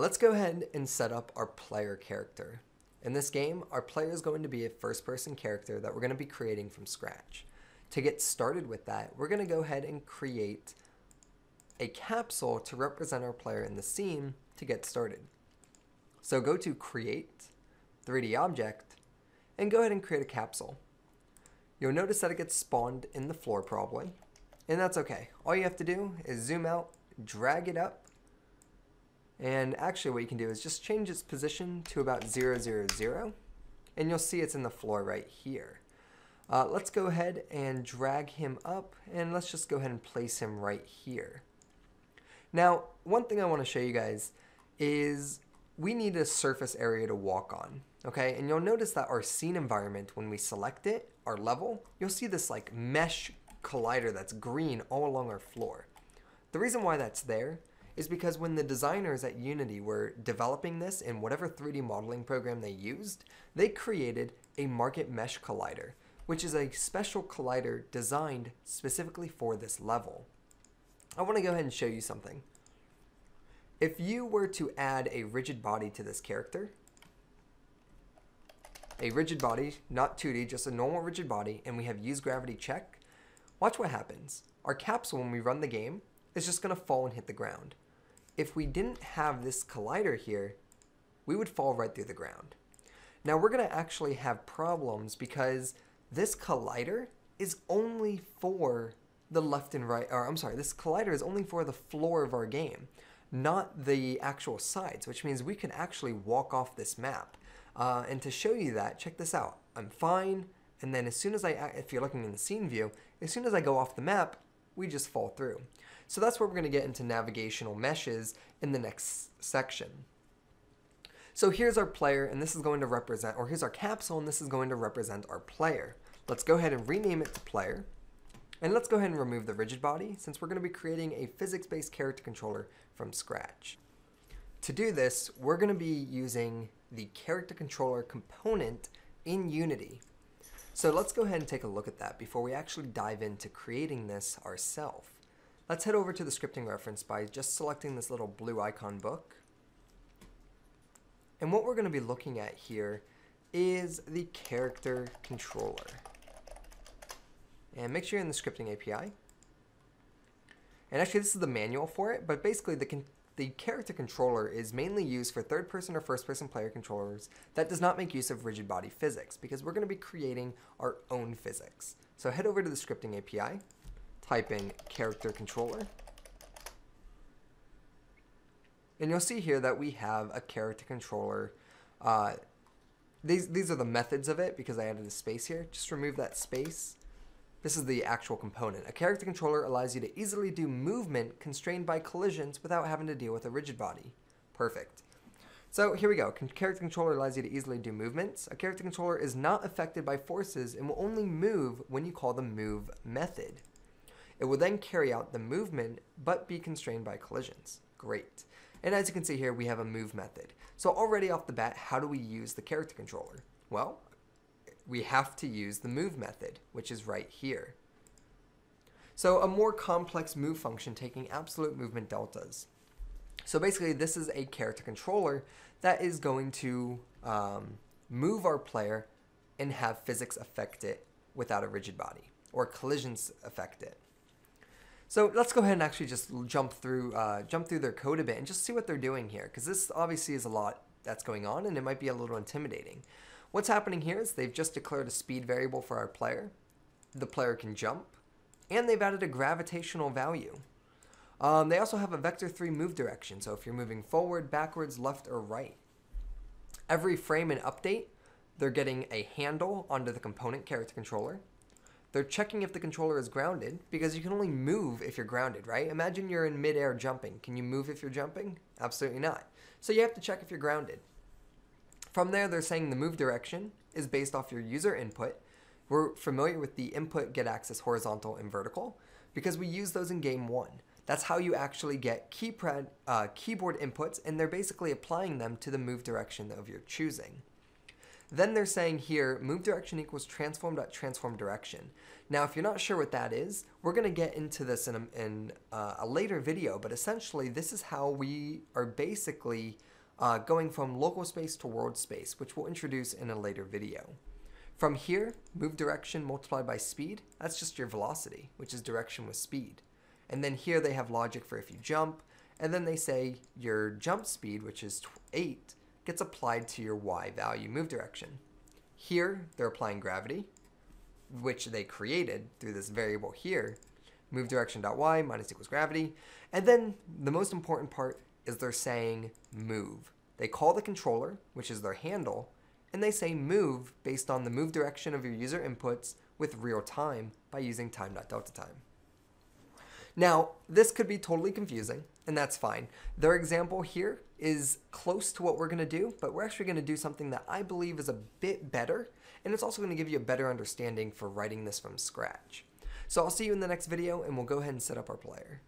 Let's go ahead and set up our player character. In this game, our player is going to be a first person character that we're going to be creating from scratch. To get started with that, we're going to go ahead and create a capsule to represent our player in the scene to get started. So go to create, 3D object, and go ahead and create a capsule. You'll notice that it gets spawned in the floor probably, and that's okay. All you have to do is zoom out, drag it up, and actually what you can do is just change its position to about 0, 0, 0, and you'll see it's in the floor right here. Uh, let's go ahead and drag him up, and let's just go ahead and place him right here. Now, one thing I want to show you guys is we need a surface area to walk on, okay? And you'll notice that our scene environment, when we select it, our level, you'll see this like mesh collider that's green all along our floor. The reason why that's there is because when the designers at Unity were developing this in whatever 3D modeling program they used, they created a market mesh collider, which is a special collider designed specifically for this level. I want to go ahead and show you something. If you were to add a rigid body to this character, a rigid body, not 2D, just a normal rigid body, and we have use gravity check, watch what happens. Our capsule, when we run the game, is just going to fall and hit the ground. If we didn't have this collider here, we would fall right through the ground. Now we're going to actually have problems because this collider is only for the left and right, or I'm sorry, this collider is only for the floor of our game, not the actual sides, which means we can actually walk off this map. Uh, and to show you that, check this out. I'm fine, and then as soon as I, if you're looking in the scene view, as soon as I go off the map, we just fall through. So that's where we're going to get into navigational meshes in the next section. So here's our player, and this is going to represent, or here's our capsule, and this is going to represent our player. Let's go ahead and rename it to player. And let's go ahead and remove the rigid body since we're going to be creating a physics-based character controller from scratch. To do this, we're going to be using the character controller component in Unity. So let's go ahead and take a look at that before we actually dive into creating this ourselves. Let's head over to the scripting reference by just selecting this little blue icon book. And what we're going to be looking at here is the character controller. And make sure you're in the scripting API. And actually this is the manual for it, but basically the, the character controller is mainly used for third person or first person player controllers that does not make use of rigid body physics because we're going to be creating our own physics. So head over to the scripting API, type in character controller, and you'll see here that we have a character controller. Uh, these, these are the methods of it because I added a space here. Just remove that space this is the actual component. A character controller allows you to easily do movement constrained by collisions without having to deal with a rigid body. Perfect. So here we go. Character controller allows you to easily do movements. A character controller is not affected by forces and will only move when you call the move method. It will then carry out the movement but be constrained by collisions. Great. And as you can see here, we have a move method. So already off the bat, how do we use the character controller? Well, we have to use the move method, which is right here. So a more complex move function taking absolute movement deltas. So basically this is a character controller that is going to um, move our player and have physics affect it without a rigid body or collisions affect it. So let's go ahead and actually just jump through uh, jump through their code a bit and just see what they're doing here because this obviously is a lot that's going on and it might be a little intimidating. What's happening here is they've just declared a speed variable for our player. The player can jump, and they've added a gravitational value. Um, they also have a vector 3 move direction, so if you're moving forward, backwards, left, or right. Every frame and update, they're getting a handle onto the component character controller. They're checking if the controller is grounded, because you can only move if you're grounded, right? Imagine you're in midair jumping. Can you move if you're jumping? Absolutely not. So you have to check if you're grounded. From there, they're saying the move direction is based off your user input. We're familiar with the input get axis horizontal and vertical because we use those in game one. That's how you actually get keypad, uh, keyboard inputs and they're basically applying them to the move direction of your choosing. Then they're saying here, move direction equals transform.transform direction. Now, if you're not sure what that is, we're going to get into this in, a, in uh, a later video, but essentially this is how we are basically uh, going from local space to world space, which we'll introduce in a later video. From here, move direction multiplied by speed, that's just your velocity, which is direction with speed. And then here they have logic for if you jump, and then they say your jump speed, which is 8, gets applied to your y value move direction. Here, they're applying gravity, which they created through this variable here, move direction.y minus equals gravity. And then the most important part is they're saying move. They call the controller, which is their handle, and they say move based on the move direction of your user inputs with real time by using time.delta time. Now, this could be totally confusing, and that's fine. Their example here is close to what we're to do, but we're actually to do something that I believe is a bit better, and it's also to give you a better understanding for writing this from scratch. So I'll see you in the next video, and we'll go ahead and set up our player.